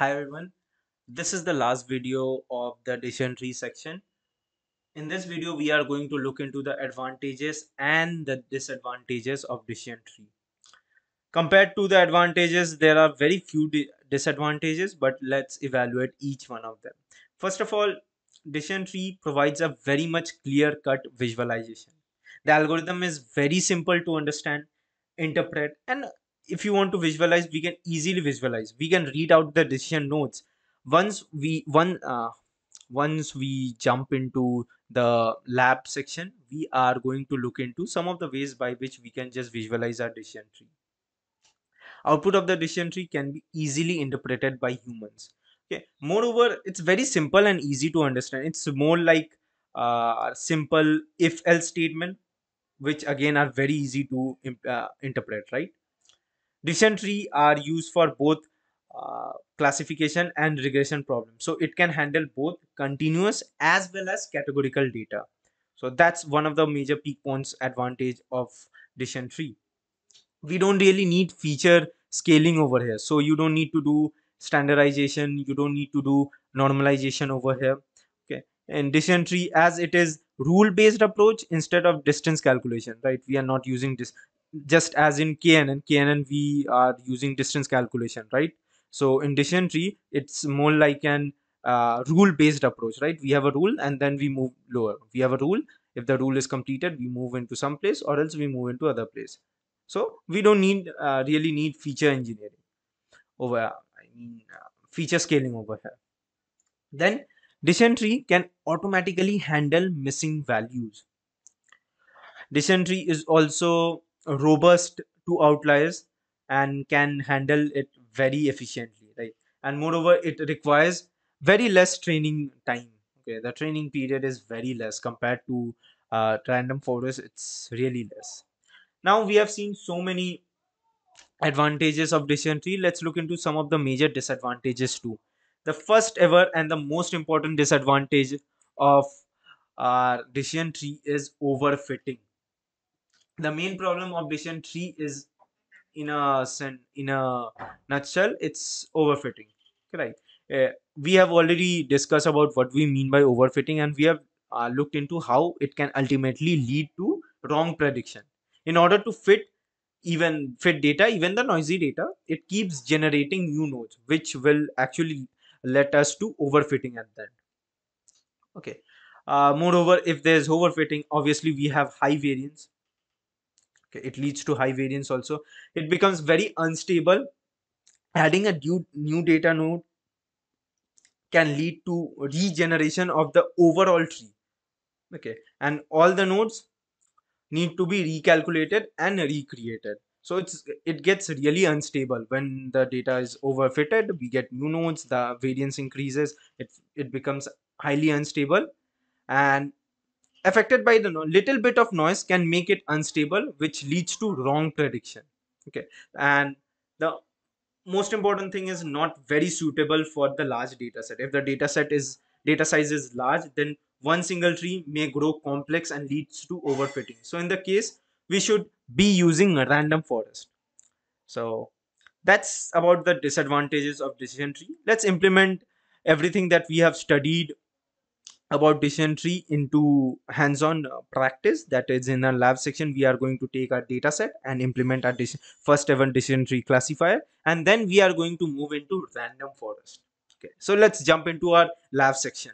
Hi everyone, this is the last video of the decision tree section. In this video, we are going to look into the advantages and the disadvantages of decision tree. Compared to the advantages, there are very few disadvantages, but let's evaluate each one of them. First of all, decision tree provides a very much clear cut visualization. The algorithm is very simple to understand, interpret, and if you want to visualize we can easily visualize. We can read out the decision nodes. Once we one uh, once we jump into the lab section we are going to look into some of the ways by which we can just visualize our decision tree. Output of the decision tree can be easily interpreted by humans. Okay? Moreover it's very simple and easy to understand. It's more like uh, simple if else statement which again are very easy to uh, interpret right Tree are used for both uh, classification and regression problems. So it can handle both continuous as well as categorical data. So that's one of the major peak points advantage of tree. We don't really need feature scaling over here. So you don't need to do standardization. You don't need to do normalization over here. Okay. And tree as it is rule based approach instead of distance calculation, right? We are not using this just as in knn knn we are using distance calculation right? So in decision tree it's more like an uh, rule based approach right? We have a rule and then we move lower. We have a rule. If the rule is completed we move into some place or else we move into other place. So we don't need uh, really need feature engineering over i mean uh, feature scaling over here. Then decision tree can automatically handle missing values. Decision tree is also robust to outliers and can handle it very efficiently right? And moreover it requires very less training time okay? The training period is very less compared to uh, random forest. It's really less. Now we have seen so many advantages of decision tree let's look into some of the major disadvantages too. The first ever and the most important disadvantage of our decision tree is overfitting the main problem of decision tree is in a in a nutshell it's overfitting right? Uh, we have already discussed about what we mean by overfitting and we have uh, looked into how it can ultimately lead to wrong prediction. In order to fit even fit data even the noisy data it keeps generating new nodes which will actually let us to overfitting at that. Okay. Uh, moreover if there's overfitting obviously we have high variance okay it leads to high variance also. It becomes very unstable. Adding a new, new data node can lead to regeneration of the overall tree. Okay and all the nodes need to be recalculated and recreated. So it's it gets really unstable. When the data is overfitted we get new nodes the variance increases it it becomes highly unstable. And affected by the little bit of noise can make it unstable which leads to wrong prediction. Okay. And the most important thing is not very suitable for the large data set. If the data set is data size is large then one single tree may grow complex and leads to overfitting. So in the case we should be using a random forest. So that's about the disadvantages of decision tree. Let's implement everything that we have studied about decision tree into hands-on uh, practice that is in our lab section. We are going to take our data set and implement our first ever decision tree classifier and then we are going to move into random forest. Okay so let's jump into our lab section